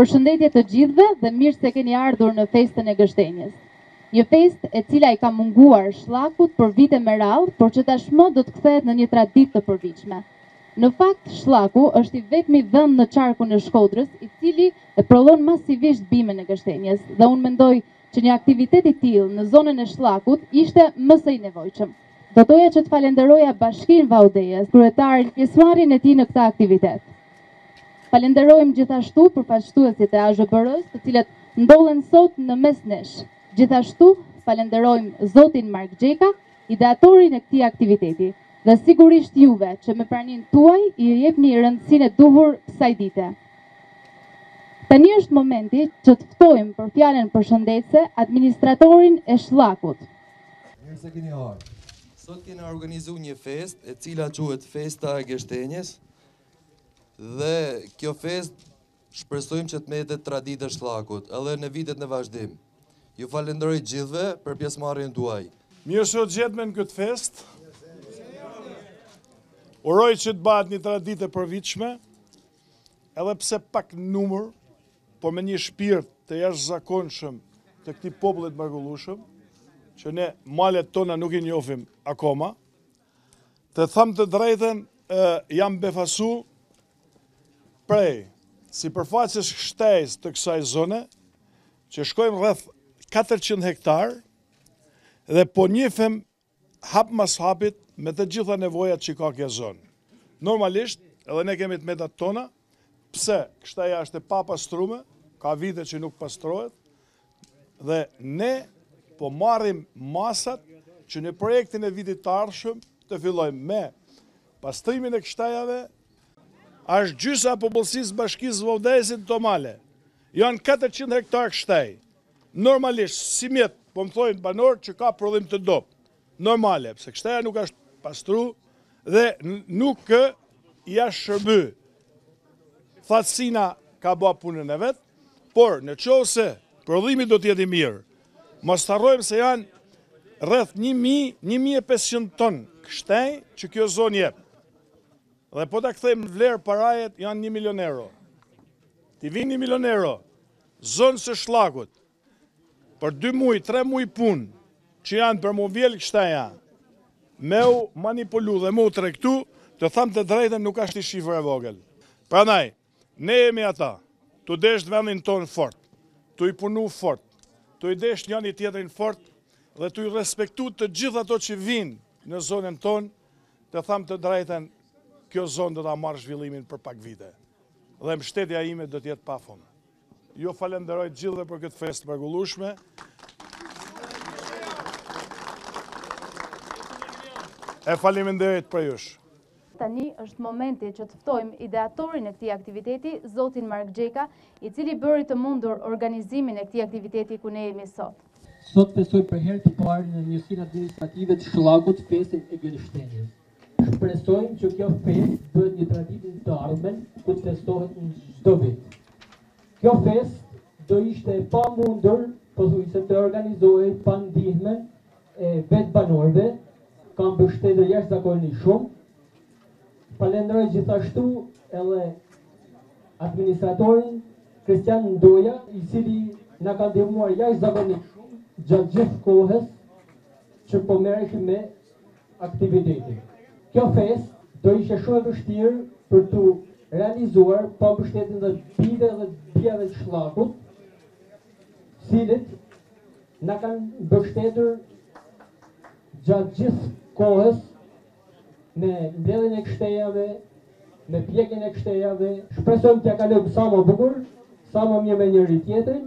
Përshëndetje të gjithëve dhe mirë se keni ardhur në festën e gështenjës. Një festë e cila i ka munguar Shllakut për vite me radhë, por që tashmë do të kthehet në një traditë të përvitshme. Në fakt, Shllaku është i vetmi vend në qarkun e Shkodrës i cili e prodhon masivisht bimën e gështenjës dhe unë mendoj që një aktivitet i tillë në zonën e Shllakut ishte më se i nevojshëm. Do doja që të falenderoja Bashkinë Vau Dejës, kryetarin, pjesëmarrjen e tij në këtë aktivitet. Falenderojmë gjithashtu përfaqësuesit e AZHBR-së, të cilët ndodhen sot në mes nesh. Gjithashtu falenderojmë zotin Mark Gjeka, ideatorin e këtij aktiviteti dhe sigurisht juve që me praninë tuaj i jepni rëndësinë e duhur kësaj dite. Tani është momenti që të ftojmë për fjalën përshëndetëse administratorin e Shllakut. Mirë se keni ardhur. Sot kena organizu një festë e cila quhet Festa e Geshtenjes dhe kjo festë shpresojmë që të metet traditë e Shllakut edhe në vitet në vazhdim. Ju falënderoj gjithëve për pjesëmarrjen tuaj. Mirë se ju gjetëm në këtë festë. Uroj që të bahet një traditë e përvitshme. Edhe pse pak numër, por me një shpirt të jashtëzakonshëm të këtij populli të mrekullueshëm, që ne malet tona nuk i njofim akoma, të tham të drejtën, jam befasu prej si përfaqësues shtesë të kësaj zone, që shkojmë rreth 400 hektarë dhe po njifem Hap mas hapit me të gjitha nevojat që ka kjo zonë. Normalisht, edhe ne kemi të metat tona, pse kështenja është e papastrume, ka vite që nuk pastrohet, dhe ne po marrim masat që në projektin e vitit të ardhshëm të fillojmë me pastrimin e kështenjave, është gjysa popullsisë bashkisë Vau Dejës në male, janë 400 hektarë kështenj, Normalisht, simjet, po më thojnë banorë që ka prodhim të dobët. Normale, pse kështenja nuk asht pastru dhe nuk i asht shërby. Thatësina ka ba punën e vet, por në qoftë se prodhimi do të jetë i mirë, mos të harrojmë se janë rreth 1.500 ton kështenj që kjo zonë jep. Dhe po ta kthejmë në vlerë parajet janë 1 milion euro. T'i vijnë 1 milion euro, zonë së Shllakut, për dy muj, tre muj punë, që janë për mu vjelë kështeja, me u manipulu dhe mu tregtu, të tham të drejtën nuk ashtë i shifër e vogël. Prandaj, ne jemi ata, tu dasht vendin tonë fort, tu i punu fort, tu e dasht njani-tjetrin fort dhe tu i respektu të gjithë ato që vijnë në zonën tonë, të tham të drejtën, kjo zonë do ta marrë zhvillimin për pak vite. Dhe mbështetja ime do të jetë pa fund. Ju falenderoj të gjithëve për këtë festë të mrekullueshme. E faleminderit prej jush. Tani është momenti që të ftojmë ideatorin e këtij aktiviteti, zotin Mark Gjeka, i cili bëri të mundur organizimin e këtij aktiviteti ku ne jemi sot. Sot festohet për herë të parë në njësinë administrative të Shllakut festa e gështenjës. Shpresojmë që kjo festë të bëhet një traditë në të ardhmen, ku të festohet çdo vit. Kjo festë do ishte e pamundur pothuajse të organizohej pa ndihmën e vetë banorëve, kanë mbështetur jashtëzakonisht shumë. Falenderoj gjithashtu edhe administratorin Kristian Ndoja, i cili na ka ndihmuar jashtëzakonisht shumë gjatë gjithë kohës që po merreshim me aktiviteti. Kjo festë do ishte shumë e vështirë për t'u realizuar pa mbështetjen e bijve dhe bijave të Shllakut, të cilët na kanë mbështetur gjatë gjithë kohës me mbledhjen e kështejave, me pjekjen e kështejave. Shpresojmë t'ia kalojmë sa ma bukur, sa ma mirë me njëri-tjetrin.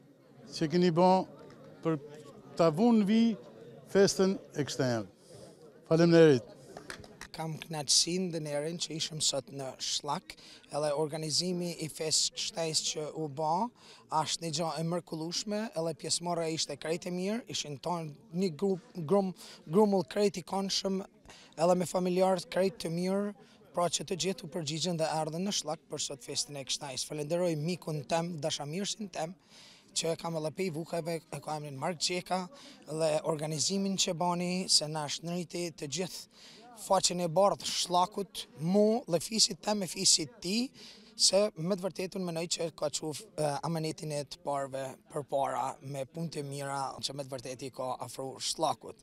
Që keni ba për ta vu në vijë festën e kështenjës. Faleminderit. Kam knaqësinë dhe nerin që ishim sot në Shllak, edhe organizimi i festës kështejs që u ba, ashtë një gja e mërkullushme, edhe pjesëmarrja ishte krejt e mirë, ishin tanë një grumull krejt i kanshëm, edhe me familjarë krejt të mirë, Pra që të gjithë u përgjigjën dhe erdhën në Shllak për sot festën e kshtajs. Falenderoj mikun tem, dashamirësin tem, që e kam edhe pej Vukajve, e ka emrin Mark Gjeka, dhe organizimin që bani, se na shnëriti të gjithë faqen e bardhë Shllakut, mu dhe fisit tem e fisit tij, se me të vërtetë menoj që ka çu amanetin e të parve përpara me punë të mira që me të vërtetë i ka afru Shllakut.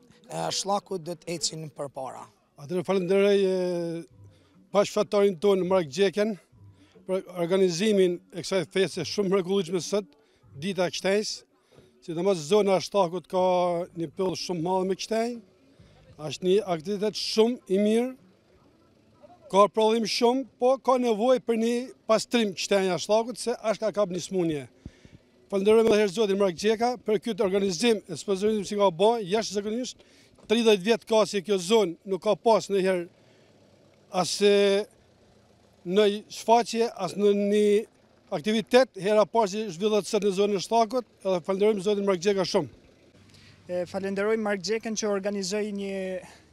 shllakut do të ecin përpara. Atëherë falënderoj bashkëfshatarin tonë Mark Gjekën për organizimin e kësaj feste shumë mrekullueshme sot, dita e kshtenjës. Sidomos zona e Shllakut ka një pyll shumë madh me kshtenja. Është një aktivitet shumë i mirë. Ka prodhim shumë, po ka nevojë për një pastrim kshtenja e Shllakut se asht ka e kap një smunje. Falënderojmë edhe njëherë zotin Mark Gjeka për këtë organizim e sponsorizim që ka bën jashtëzakonisht. 30 vjet ka që kjo zonë nuk ka pas një herë as një shfaqje, as një aktivitet, hera parë që zhvillohet sot në zonën e Shllakut, edhe falënderojmë zotin Mark Gjeka shumë. Falenderojmë Mark Gjekën që organizoi një,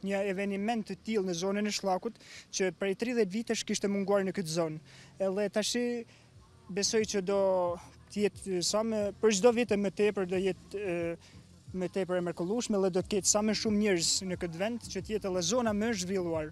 një eveniment të tillë në zonën e Shllakut, që prej 30 vitesh kishte munguar në këtë zonë. Edhe tashi Besoj që do të jetë sa më për çdo vit e më tepër do jetë më tepër e mrekullueshme dhe do të ketë sa më shumë njerëz në këtë vend që të jetë edhe zona më e zhvilluar.